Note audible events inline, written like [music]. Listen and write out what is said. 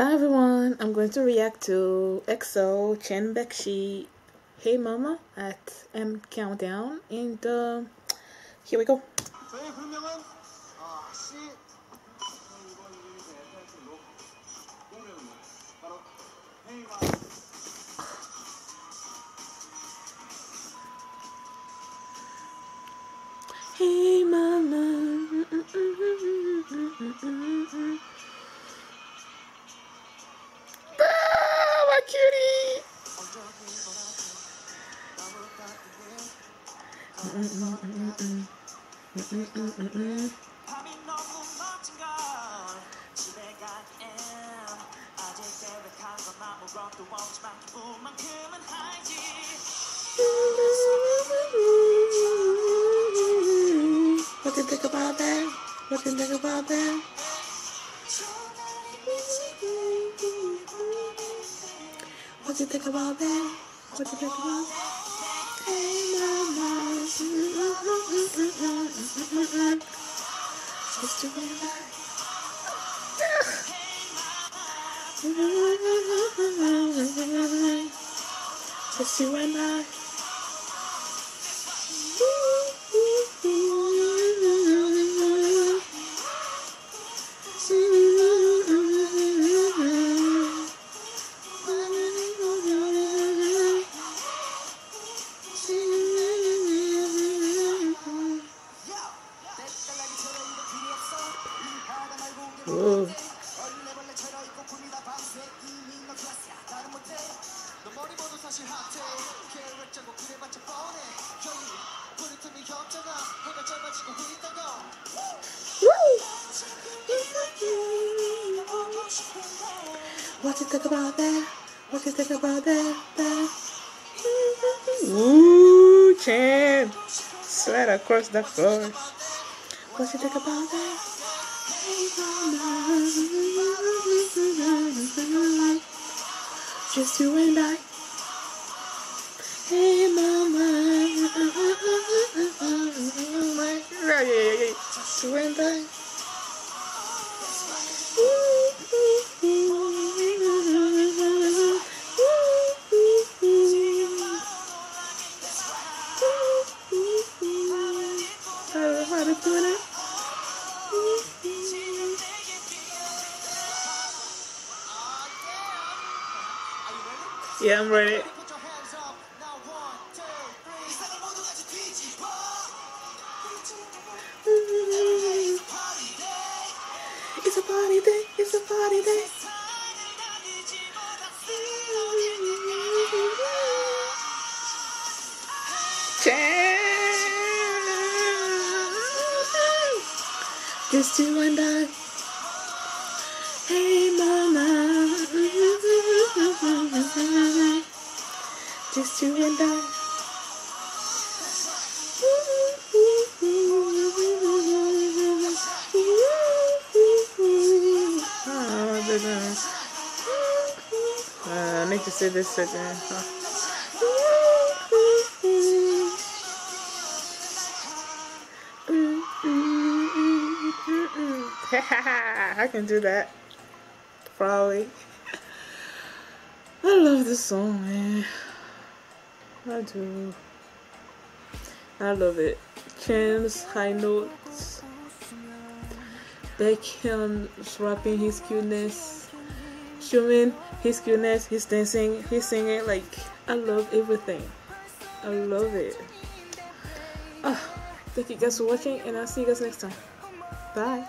I'm going to react to EXO Chen BaekXi. Hey Mama at M Countdown. And uh, here we go. What do you think about that? What do you think about that? What do you think about that? What do you think about that? Just you and I. 고 What you think about that? What you think about that? that? Ooh, Chen. Slide across the floor. What you think about that? Just you and I. Hey, mama. You and I. 어 party day It's a party day. It's a party day. Just you and I. Hey, Just you and I. I need to ah, say this again. [laughs] I can do that. Probably. I love this song, man. I do. I love it. Chen's high notes. Baekhyun's rapping his cuteness. Xiumin, his cuteness, his dancing, his singing. Like, I love everything. I love it. Ah, thank you guys for watching, and I'll see you guys next time. Bye.